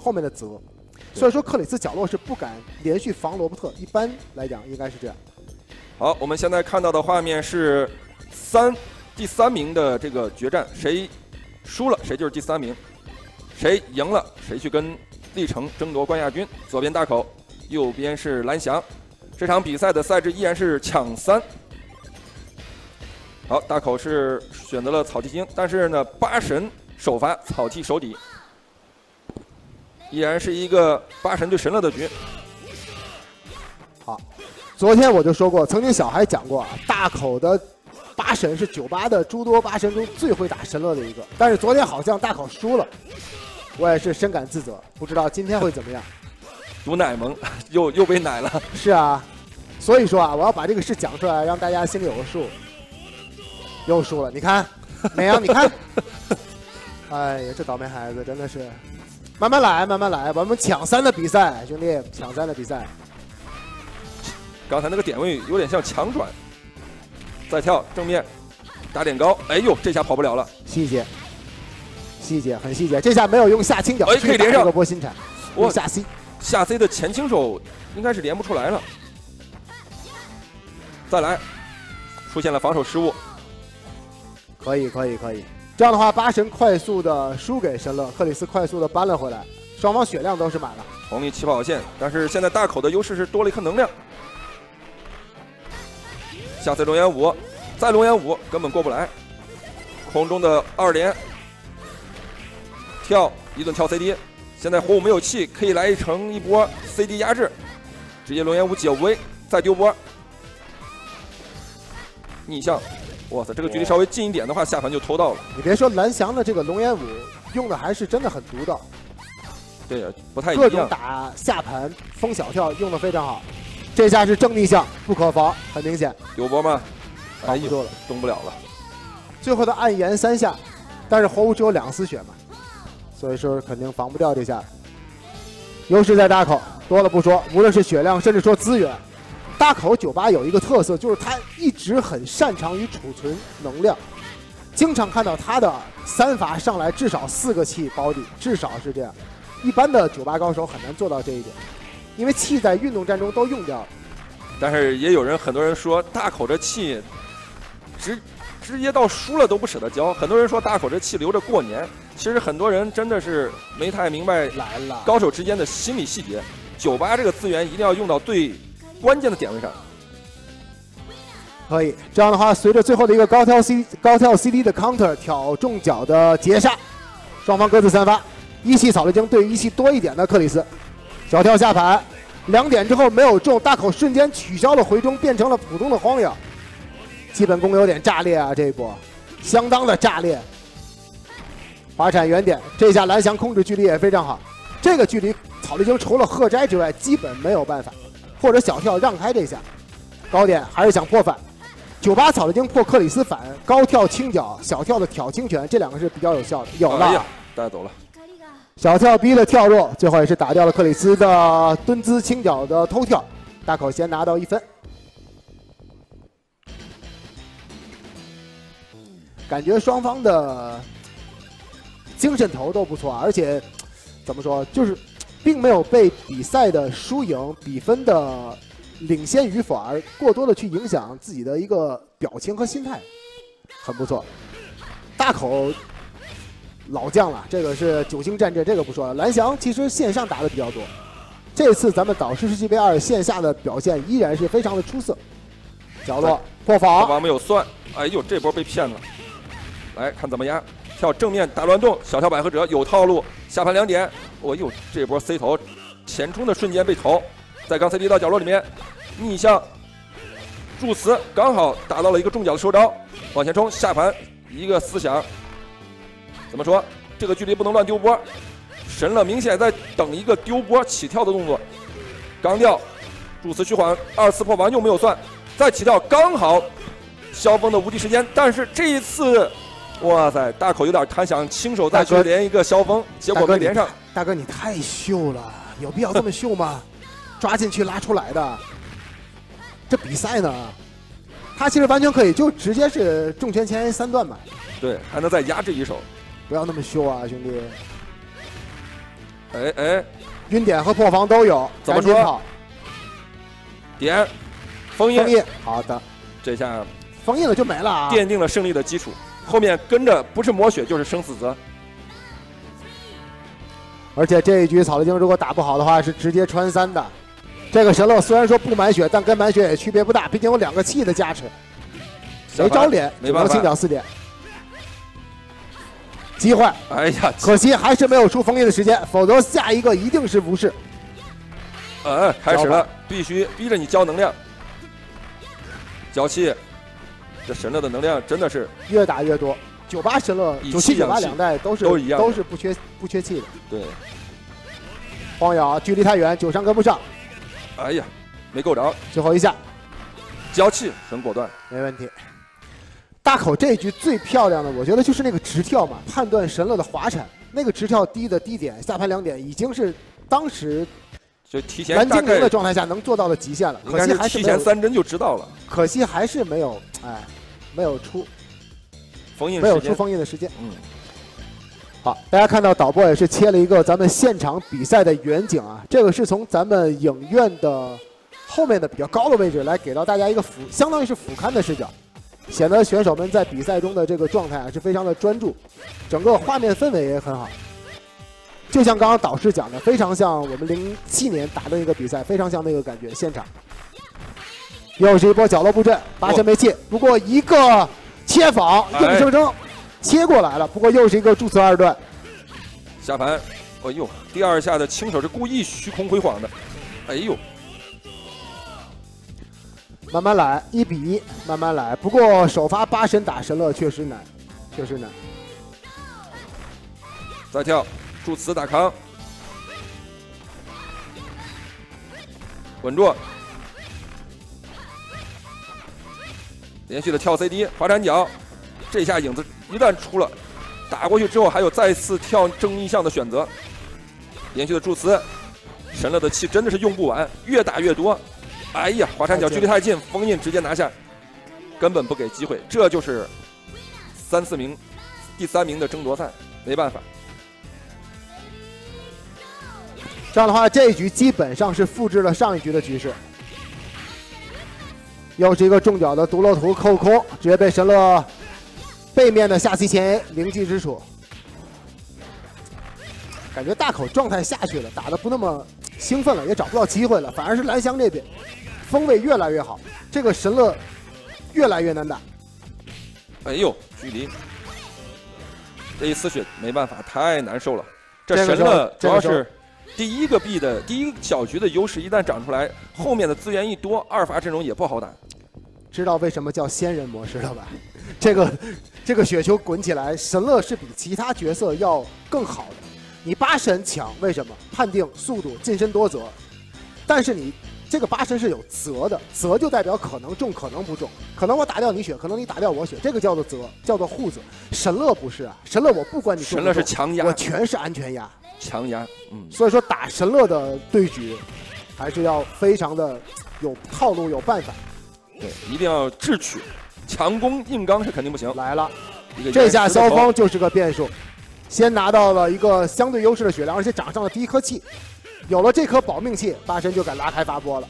后面的泽。虽然说克里斯角落是不敢连续防罗伯特，一般来讲应该是这样。好，我们现在看到的画面是三第三名的这个决战，谁输了谁就是第三名，谁赢了谁去跟历程争夺冠亚军。左边大口，右边是蓝翔。这场比赛的赛制依然是抢三。好，大口是选择了草剃精，但是呢，八神首发草剃手底，依然是一个八神对神乐的局。好，昨天我就说过，曾经小孩讲过，大口的八神是酒吧的诸多八神中最会打神乐的一个，但是昨天好像大口输了，我也是深感自责，不知道今天会怎么样。毒奶萌，又又被奶了。是啊，所以说啊，我要把这个事讲出来，让大家心里有个数。又输了，你看，美阳，你看，哎呀，这倒霉孩子真的是，慢慢来，慢慢来，我们抢三的比赛，兄弟，抢三的比赛。刚才那个点位有点像强转，再跳正面，打点高，哎呦，这下跑不了了，细节，细节很细节，这下没有用下轻脚，哎，可以连上。个波心铲，我下 C，下 C 的前轻手应该是连不出来了，再来，出现了防守失误。可以可以可以，这样的话，八神快速的输给神乐，克里斯快速的扳了回来，双方血量都是满了，同一起跑线，但是现在大口的优势是多了一颗能量。下次龙岩五，再龙岩五根本过不来，空中的二连跳一顿跳 CD，现在火舞没有气，可以来一成一波 CD 压制，直接龙岩五解围，再丢波，逆向。哇塞，这个距离稍微近一点的话，下盘就偷到了。你别说蓝翔的这个龙眼舞用的还是真的很独到。对呀，不太一样。各种打下盘封小跳用的非常好。这下是正逆向，不可防，很明显。有波吗？防不住了，动不了了。最后的暗炎三下，但是火舞只有两丝血嘛，所以说肯定防不掉这下。优势在大口，多了不说，无论是血量，甚至说资源。大口酒吧有一个特色，就是他一直很擅长于储存能量，经常看到他的三罚上来至少四个气包底，至少是这样。一般的酒吧高手很难做到这一点，因为气在运动战中都用掉了。但是也有人，很多人说大口这气直直接到输了都不舍得交。很多人说大口这气留着过年，其实很多人真的是没太明白来了高手之间的心理细节。酒吧这个资源一定要用到对。关键的点位上，可以这样的话，随着最后的一个高跳 C 高跳 CD 的 counter 挑中脚的截杀，双方各自三发。一系草绿精对一系多一点的克里斯，小跳下盘，两点之后没有中，大口瞬间取消了回中，变成了普通的荒野。基本功有点炸裂啊，这一波相当的炸裂。滑铲原点，这下蓝翔控制距离也非常好。这个距离草绿精除了贺斋之外，基本没有办法。或者小跳让开这下，高点还是想破反。九八草绿精破克里斯反，高跳轻脚，小跳的挑轻拳，这两个是比较有效的。有了，带走了。小跳逼的跳落，最后也是打掉了克里斯的蹲姿轻脚的偷跳。大口先拿到一分。感觉双方的精神头都不错，而且怎么说就是。并没有被比赛的输赢、比分的领先与否而过多的去影响自己的一个表情和心态，很不错。大口老将了，这个是九星战阵，这个不说了。蓝翔其实线上打的比较多，这次咱们导师世界杯二线下的表现依然是非常的出色。角落破防，破防没有算，哎呦，这波被骗了。来看怎么压。跳正面打乱动，小跳百合者有套路。下盘两点，哦呦，这波 C 头前冲的瞬间被投，在刚 CD 到角落里面逆向助词，刚好打到了一个重脚的收招，往前冲下盘一个思想，怎么说？这个距离不能乱丢波。神了，明显在等一个丢波起跳的动作。刚掉助词虚缓，二次破防又没有算，再起跳刚好萧峰的无敌时间，但是这一次。哇塞，大口有点贪想亲手再去连一个萧峰，结果没连上。大哥你太秀了，有必要这么秀吗？抓进去拉出来的，这比赛呢？他其实完全可以就直接是重拳前三段嘛。对，还能再压制一手，不要那么秀啊，兄弟。哎哎，晕点和破防都有，怎么说点封印封，印，好的，这下封印了就没了啊。奠定了胜利的基础。后面跟着不是抹血就是生死泽。而且这一局草莓精如果打不好的话，是直接穿三的。这个神乐虽然说不满血，但跟满血也区别不大，毕竟有两个气的加持，没招脸，只能没办法清剿四点。机会，哎呀，可惜还是没有出封印的时间，否则下一个一定是无视。呃，开始了，必须逼着你交能量，交气。这神乐的能量真的是越打越多。九八神乐、以九七、九八两代都是都是一样都是不缺不缺气的。对。荒咬距离太远，九伤跟不上，哎呀，没够着，最后一下交气很果断。没问题。大口这一局最漂亮的，我觉得就是那个直跳嘛，判断神乐的滑铲，那个直跳低的低点，下盘两点已经是当时就提前蓝精灵的状态下能做到的极限了。可惜还是没有，前三针就知道了。可惜还是没有，哎，没有出没有出封印的时间。嗯，好，大家看到导播也是切了一个咱们现场比赛的远景啊，这个是从咱们影院的后面的比较高的位置来给到大家一个俯，相当于是俯瞰的视角，显得选手们在比赛中的这个状态啊是非常的专注，整个画面氛围也很好。就像刚刚导师讲的，非常像我们零七年打的那个比赛，非常像那个感觉。现场又是一波角落布阵，八神没气，不过一个切仿硬生生切过来了，不过又是一个注词二段。下盘，哎呦，第二下的轻手是故意虚空回晃的，哎呦，慢慢来，一比一，慢慢来。不过首发八神打神乐确实难，确实难。再跳，助词打康，稳住，连续的跳 CD 滑铲脚，这下影子一旦出了，打过去之后还有再次跳正逆向的选择，连续的助词，神乐的气真的是用不完，越打越多，哎呀，滑铲脚距离太近，封印直接拿下，根本不给机会，这就是三四名、第三名的争夺赛，没办法。这样的话，这一局基本上是复制了上一局的局势。又是一个重脚的独乐图扣空，直接被神乐背面的下棋前 A 灵机之处。感觉大口状态下去了，打的不那么兴奋了，也找不到机会了，反而是蓝翔这边风味越来越好，这个神乐越来越难打。哎呦，距离这一丝血没办法，太难受了。这神乐主要是第一个币的第一小局的优势一旦长出来，后面的资源一多，二发阵容也不好打。知道为什么叫仙人模式了吧？这个这个雪球滚起来，神乐是比其他角色要更好的。你八神强，为什么？判定速度、近身多则，但是你这个八神是有则的，则就代表可能中，可能不中，可能我打掉你血，可能你打掉我血，这个叫做则，叫做护则。神乐不是啊，神乐我不管你中神乐是强压我全是安全压。强压，嗯，所以说打神乐的对局，还是要非常的有套路、有办法。对，一定要智取，强攻硬刚是肯定不行。来了。这下萧峰就是个变数，先拿到了一个相对优势的血量，而且掌上了第一颗气，有了这颗保命气，八神就敢拉开发波了。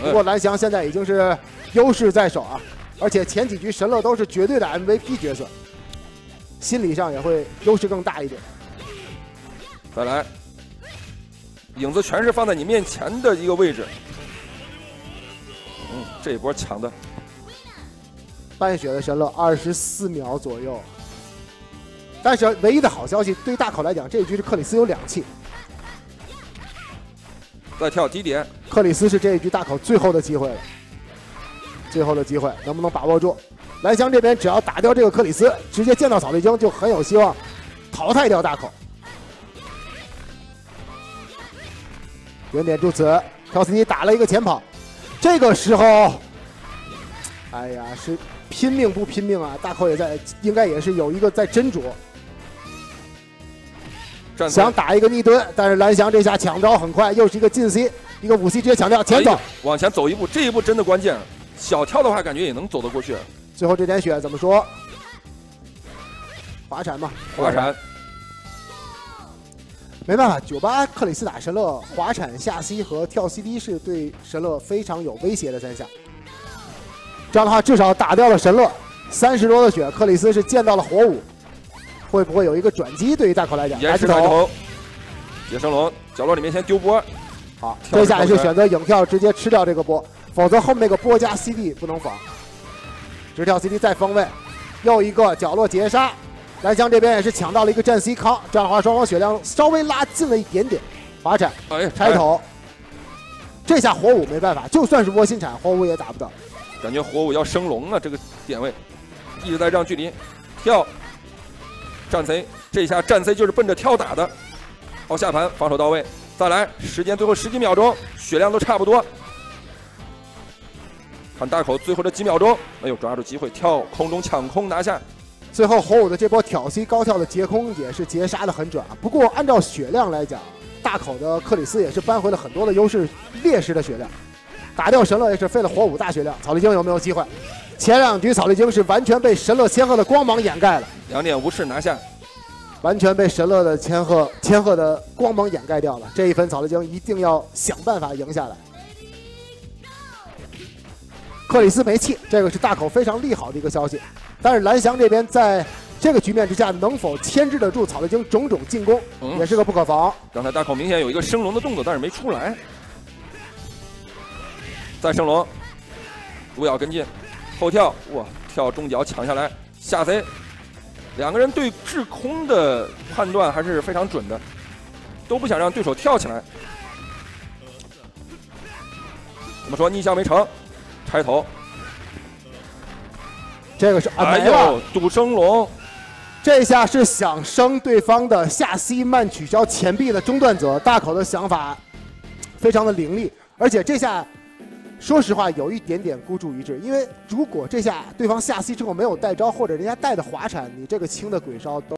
不过蓝翔现在已经是优势在手啊，而且前几局神乐都是绝对的 MVP 角色，心理上也会优势更大一点。再来，影子全是放在你面前的一个位置。嗯，这一波抢的，半血的神乐二十四秒左右，但是唯一的好消息对于大口来讲，这一局是克里斯有两气，再跳低点，克里斯是这一局大口最后的机会了，最后的机会能不能把握住？蓝翔这边只要打掉这个克里斯，直接见到扫地精就很有希望淘汰掉大口。原点助词，跳 CD 打了一个前跑，这个时候，哎呀，是拼命不拼命啊？大口也在，应该也是有一个在斟酌，想打一个逆蹲，但是蓝翔这下抢招很快，又是一个进 C，一个五 C 直接抢掉前走哎。往前走一步，这一步真的关键。小跳的话，感觉也能走得过去。最后这点血怎么说？滑铲嘛，滑铲，没办法，九八克里斯打神乐滑铲下 C 和跳 CD 是对神乐非常有威胁的三项。这样的话，至少打掉了神乐三十多的血，克里斯是见到了火舞，会不会有一个转机？对于大口来讲，延时抬头，野生龙角落里面先丢波，好，这下也是选择影跳直接吃掉这个波，否则后面那个波加 CD 不能防。直跳 CD 再封位，又一个角落截杀。蓝翔这边也是抢到了一个战 C 康，这样的话双方血量稍微拉近了一点点。滑铲，哎，拆头，这下火舞没办法，就算是窝心铲，火舞也打不到。感觉火舞要升龙了，这个点位一直在让距离跳。战 C 这下战 C 就是奔着跳打的。好下盘防守到位，再来，时间最后十几秒钟，血量都差不多。看大口最后这几秒钟，没有抓住机会跳空中抢空拿下。最后火舞的这波挑 C 高跳的截空也是截杀的很准啊。不过按照血量来讲，大口的克里斯也是扳回了很多的优势劣势的血量。打掉神乐也是费了火舞大血量，草丽晶有没有机会？前两局草丽晶是完全被神乐千鹤的光芒掩盖了，两点无视拿下，完全被神乐的千鹤千鹤的光芒掩盖掉了。这一分草丽晶一定要想办法赢下来。克里斯没气，这个是大口非常利好的一个消息。但是蓝翔这边在这个局面之下能否牵制得住草丽晶种种进攻，也是个不可防。刚才大口明显有一个升龙的动作，但是没出来。再升龙，毒咬跟进，后跳，哇，跳中脚抢下来，下贼，两个人对制空的判断还是非常准的，都不想让对手跳起来。怎么说逆向没成，拆头，这个是啊没了，赌生龙，这下是想升对方的下 C 慢取消前臂的中断者，大口的想法非常的凌厉，而且这下。说实话，有一点点孤注一掷，因为如果这下对方下 C 之后没有带招，或者人家带的滑铲，你这个轻的鬼烧都。